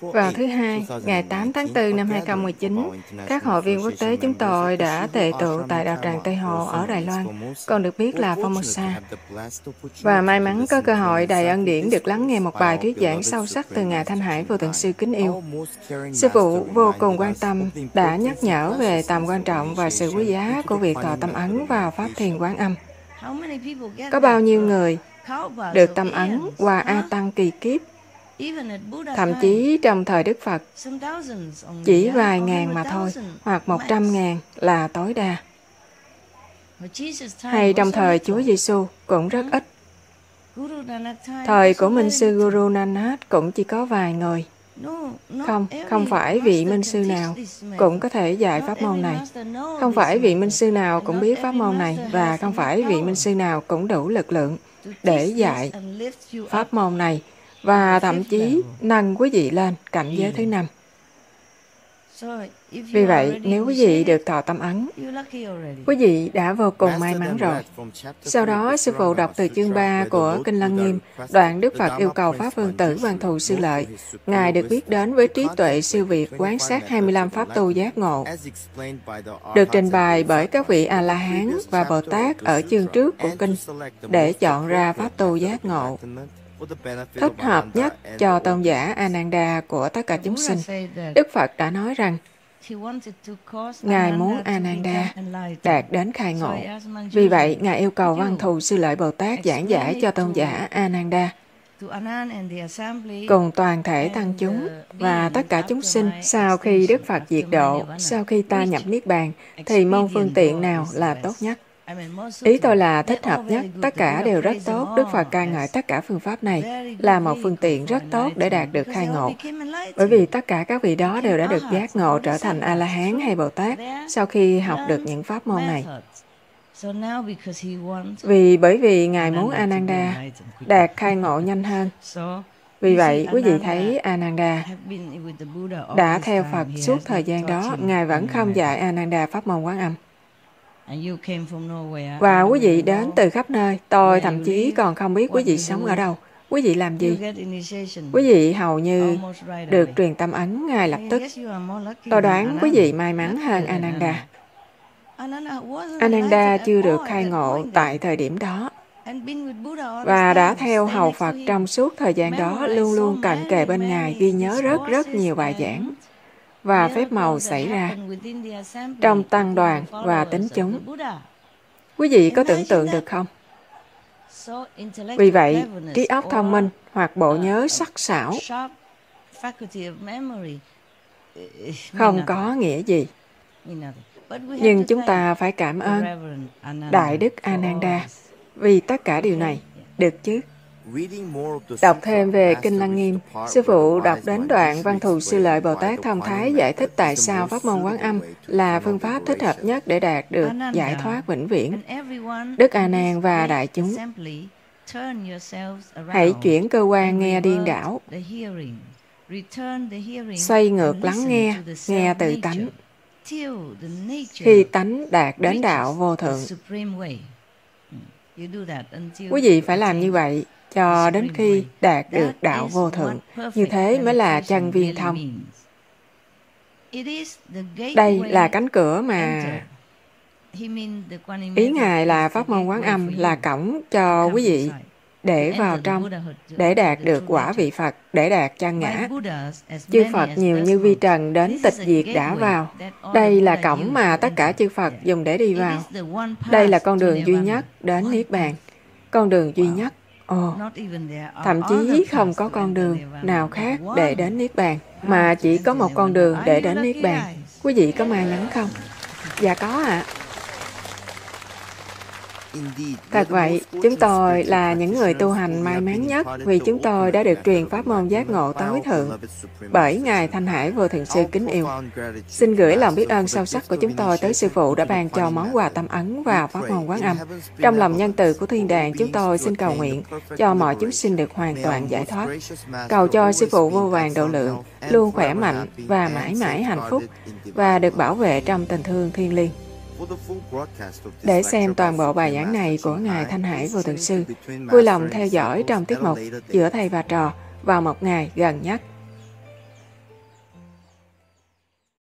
Vào thứ Hai, ngày 8 tháng 4 năm 2019, các hội viên quốc tế chúng tôi đã tề tụ tại đạo tràng Tây Hồ ở Đài Loan, còn được biết là Formosa. Và may mắn có cơ hội đầy ân điển được lắng nghe một bài thuyết giảng sâu sắc từ Ngài Thanh Hải Vô Thượng Sư kính yêu. Sư phụ vô cùng quan tâm đã nhắc nhở về tầm quan trọng và sự quý giá của việc thọ tâm ấn vào Pháp Thiền Quán Âm. Có bao nhiêu người được tâm ấn qua A Tăng kỳ kiếp Thậm chí trong thời Đức Phật, chỉ vài ngàn mà thôi, hoặc một trăm ngàn là tối đa. Hay trong thời Chúa Giêsu cũng rất ít. Thời của Minh Sư Guru Nanak cũng chỉ có vài người. Không, không phải vị minh sư nào cũng có thể dạy pháp môn này. Không phải vị minh sư nào cũng biết pháp môn này và không phải vị minh sư nào cũng đủ lực lượng để dạy pháp môn này và thậm chí nâng quý vị lên cảnh giới thứ năm. Vì vậy, nếu quý vị được thọ tâm ấn, quý vị đã vô cùng may mắn rồi. Sau đó, Sư Phụ đọc từ chương 3 của Kinh Lăng Nghiêm, đoạn Đức Phật yêu cầu Pháp Vương Tử Văn Thù Sư Lợi. Ngài được biết đến với trí tuệ siêu việt quán sát 25 Pháp tu giác ngộ, được trình bày bởi các vị A-la-hán và Bồ Tát ở chương trước của Kinh để chọn ra Pháp tu giác ngộ thích hợp nhất cho tôn giả Ananda của tất cả chúng sinh. Đức Phật đã nói rằng, Ngài muốn Ananda đạt đến khai ngộ. Vì vậy, Ngài yêu cầu Văn Thù Sư Lợi Bồ Tát giảng giải cho tôn giả Ananda cùng toàn thể tăng chúng và tất cả chúng sinh sau khi Đức Phật diệt độ, sau khi ta nhập Niết Bàn, thì môn phương tiện nào là tốt nhất? Ý tôi là thích hợp nhất, tất cả đều rất tốt. Đức Phật ca ngợi tất cả phương pháp này là một phương tiện rất tốt để đạt được khai ngộ. Bởi vì tất cả các vị đó đều đã được giác ngộ trở thành A-la-hán hay Bồ Tát sau khi học được những pháp môn này. Vì bởi vì Ngài muốn Ananda đạt khai ngộ nhanh hơn. Vì vậy, quý vị thấy Ananda đã theo Phật suốt thời gian đó, Ngài vẫn không dạy Ananda pháp môn quán âm. Và quý vị đến từ khắp nơi, tôi thậm chí còn không biết quý vị sống ở đâu. Quý vị làm gì? Quý vị hầu như được truyền tâm ấn ngay lập tức. Tôi đoán quý vị may mắn hơn Ananda. Ananda. Chưa được khai ngộ tại thời điểm đó. Và đã theo hầu Phật trong suốt thời gian đó luôn luôn cận kề bên Ngài ghi nhớ rất rất nhiều bài giảng và phép màu xảy ra trong tăng đoàn và tính chúng. Quý vị có tưởng tượng được không? Vì vậy, trí óc thông minh hoặc bộ nhớ sắc sảo không có nghĩa gì. Nhưng chúng ta phải cảm ơn Đại Đức Ananda vì tất cả điều này, được chứ? Đọc thêm về Kinh Lăng Nghiêm, Sư Phụ đọc đến đoạn Văn Thù Sư Lợi Bồ Tát Thông Thái giải thích tại sao Pháp môn Quán Âm là phương pháp thích hợp nhất để đạt được giải thoát vĩnh viễn. Đức A Nan và đại chúng hãy chuyển cơ quan nghe điên đảo, xoay ngược lắng nghe, nghe từ tánh. Khi tánh đạt đến đạo vô thượng, quý vị phải làm như vậy cho đến khi đạt được đạo vô thượng. Như thế mới là chân viên thông. Đây là cánh cửa mà ý Ngài là pháp môn quán âm là cổng cho quý vị để vào trong, để đạt được quả vị Phật, để đạt chân ngã. Chư Phật nhiều như vi trần đến tịch diệt đã vào. Đây là cổng mà tất cả chư Phật dùng để đi vào. Đây là con đường duy nhất đến Niết Bàn. Con đường duy nhất Ồ, thậm chí không có con đường nào khác để đến Niết Bàn, mà chỉ có một con đường để đến Niết Bàn. Quý vị có may mắn không? Dạ có ạ. À. Thật vậy, chúng tôi là những người tu hành may mắn nhất vì chúng tôi đã được truyền pháp môn giác ngộ tối thượng bởi Ngài Thanh Hải Vô Thượng Sư kính yêu. Xin gửi lòng biết ơn sâu sắc của chúng tôi tới Sư Phụ đã ban cho món quà tâm ấn và pháp môn quán âm. Trong lòng nhân từ của thiên đàng, chúng tôi xin cầu nguyện cho mọi chúng sinh được hoàn toàn giải thoát. Cầu cho Sư Phụ vô vàng độ lượng, luôn khỏe mạnh và mãi mãi hạnh phúc và được bảo vệ trong tình thương thiên liêng. Để xem toàn bộ bài giảng này của Ngài Thanh Hải Vô Thượng Sư, vui lòng theo dõi trong tiết mục Giữa Thầy và Trò vào một ngày gần nhất.